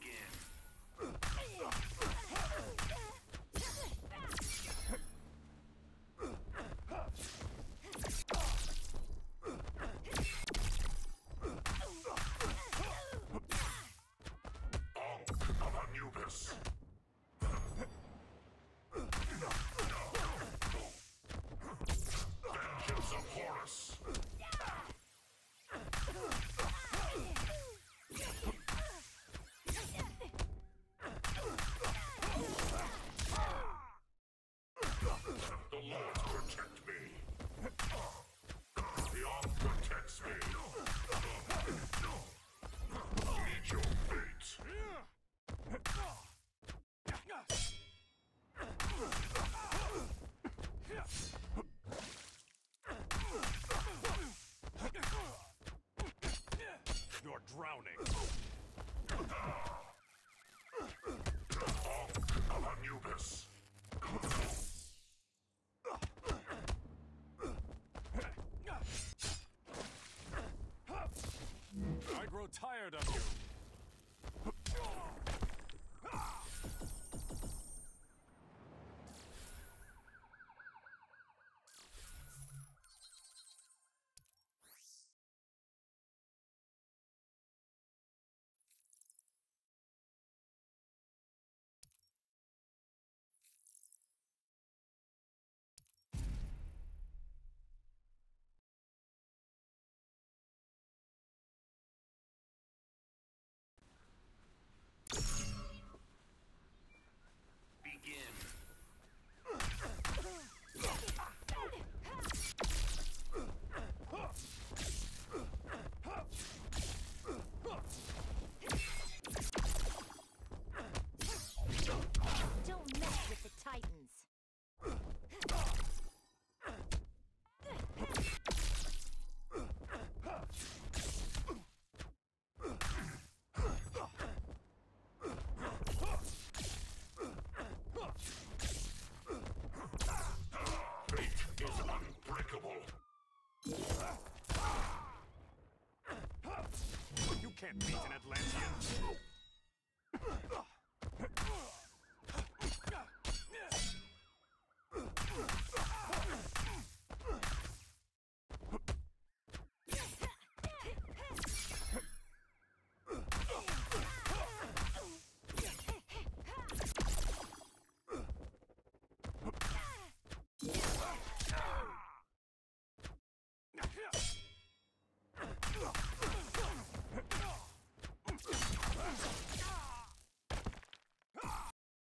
begin. tired of you! can't beat an Atlantean.